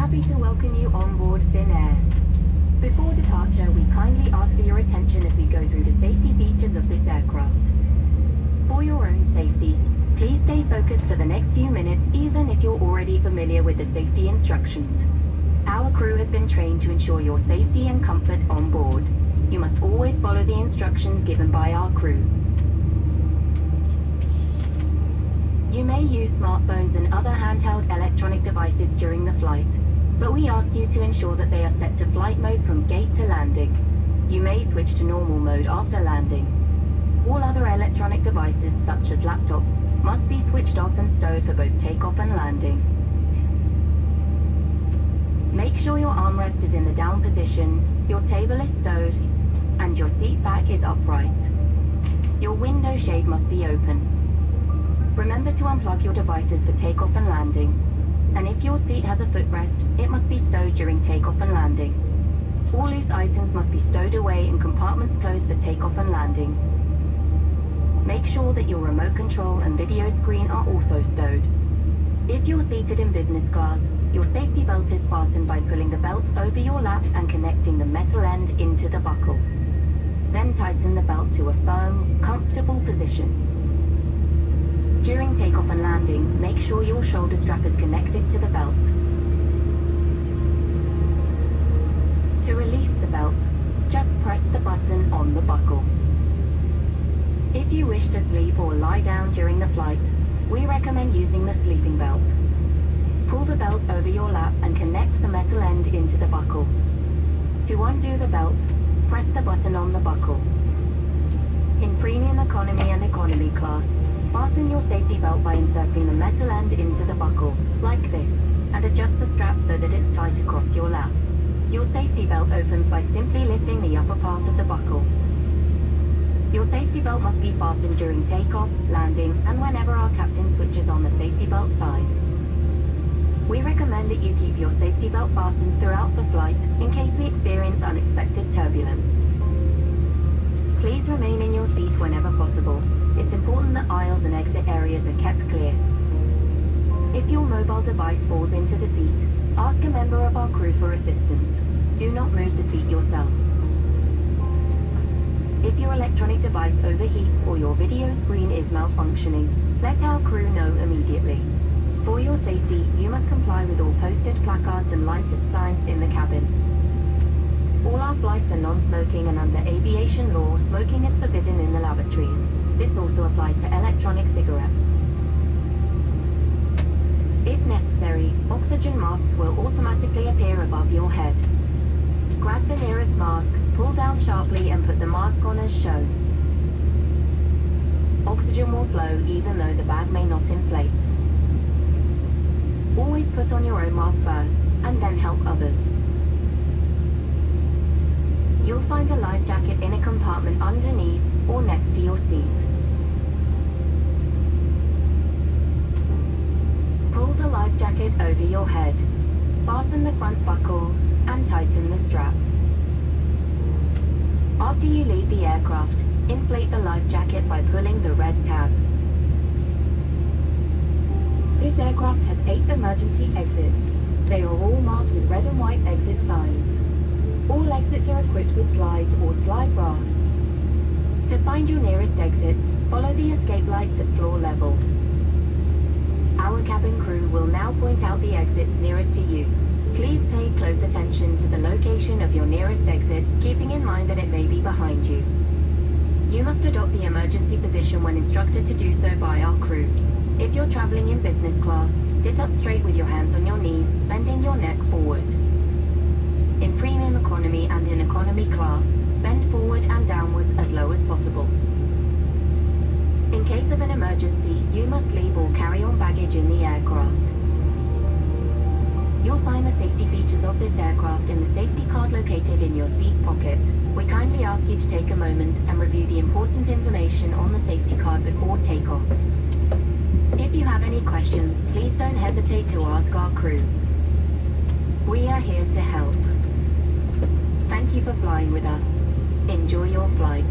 happy to welcome you on board Finnair. Before departure, we kindly ask for your attention as we go through the safety features of this aircraft. For your own safety, please stay focused for the next few minutes even if you're already familiar with the safety instructions. Our crew has been trained to ensure your safety and comfort on board. You must always follow the instructions given by our crew. You may use smartphones and other handheld electronic devices during the flight, but we ask you to ensure that they are set to flight mode from gate to landing. You may switch to normal mode after landing. All other electronic devices, such as laptops, must be switched off and stowed for both takeoff and landing. Make sure your armrest is in the down position, your table is stowed, and your seat back is upright. Your window shade must be open. To unplug your devices for takeoff and landing. And if your seat has a footrest, it must be stowed during takeoff and landing. All loose items must be stowed away in compartments closed for takeoff and landing. Make sure that your remote control and video screen are also stowed. If you're seated in business class, your safety belt is fastened by pulling the belt over your lap and connecting the metal end into the buckle. Then tighten the belt to a firm, comfortable position. Takeoff and landing, make sure your shoulder strap is connected to the belt. To release the belt, just press the button on the buckle. If you wish to sleep or lie down during the flight, we recommend using the sleeping belt. Pull the belt over your lap and connect the metal end into the buckle. To undo the belt, press the button on the buckle. In premium economy and economy class, fasten your safety belt by inserting the metal end into the buckle, like this, and adjust the strap so that it's tight across your lap. Your safety belt opens by simply lifting the upper part of the buckle. Your safety belt must be fastened during takeoff, landing, and whenever our captain switches on the safety belt side. We recommend that you keep your safety belt fastened throughout the flight in case we experience unexpected turbulence. Please remain in your seat whenever possible. It's important that aisles and exit areas are kept clear. If your mobile device falls into the seat, ask a member of our crew for assistance. Do not move the seat yourself. If your electronic device overheats or your video screen is malfunctioning, let our crew know immediately. For your safety, you must comply with all posted placards and lighted signs in the cabin. All our flights are non-smoking and under aviation law, smoking is forbidden in the lavatories. This also applies to electronic cigarettes. If necessary, oxygen masks will automatically appear above your head. Grab the nearest mask, pull down sharply and put the mask on as shown. Oxygen will flow even though the bag may not inflate. Always put on your own mask first and then help others. You'll find a life jacket in a compartment underneath or next to your seat. Pull the life jacket over your head. Fasten the front buckle and tighten the strap. After you leave the aircraft, inflate the life jacket by pulling the red tab. This aircraft has eight emergency exits. They are all marked with red and white exit signs. All exits are equipped with slides or slide rafts. To find your nearest exit, follow the escape lights at floor level. Our cabin crew will now point out the exits nearest to you. Please pay close attention to the location of your nearest exit, keeping in mind that it may be behind you. You must adopt the emergency position when instructed to do so by our crew. If you're traveling in business class, sit up straight with your hands on your knees, bending your neck forward. In premium economy and in economy class, bend forward and downwards as low as possible. In case of an emergency, you must leave all carry-on baggage in the aircraft. You'll find the safety features of this aircraft in the safety card located in your seat pocket. We kindly ask you to take a moment and review the important information on the safety card before takeoff. If you have any questions, please don't hesitate to ask our crew. We are here to help. Thank you for flying with us. Enjoy your flight.